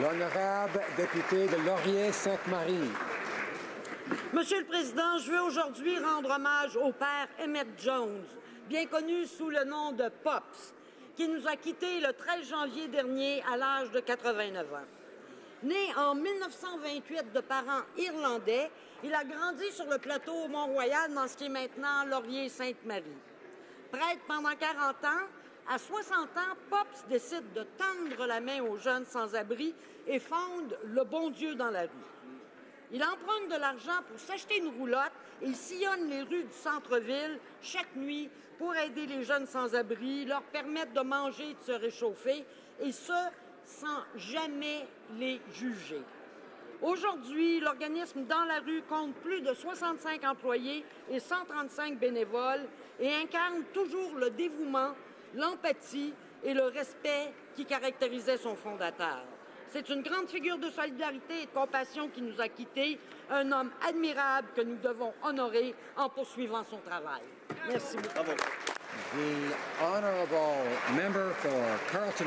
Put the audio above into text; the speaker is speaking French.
L'honorable député de Laurier-Sainte-Marie. Monsieur le Président, je veux aujourd'hui rendre hommage au père Emmett Jones, bien connu sous le nom de Pops, qui nous a quittés le 13 janvier dernier à l'âge de 89 ans. Né en 1928 de parents irlandais, il a grandi sur le plateau Mont-Royal dans ce qui est maintenant Laurier-Sainte-Marie. Prêtre pendant 40 ans, à 60 ans, Pops décide de tendre la main aux jeunes sans-abri et fonde Le Bon Dieu dans la rue. Il emprunte de l'argent pour s'acheter une roulotte et il sillonne les rues du centre-ville chaque nuit pour aider les jeunes sans-abri, leur permettre de manger et de se réchauffer, et ce, sans jamais les juger. Aujourd'hui, l'organisme Dans la rue compte plus de 65 employés et 135 bénévoles et incarne toujours le dévouement, l'empathie et le respect qui caractérisaient son fondateur. C'est une grande figure de solidarité et de compassion qui nous a quittés, un homme admirable que nous devons honorer en poursuivant son travail. Merci beaucoup. The honorable member for Carlton.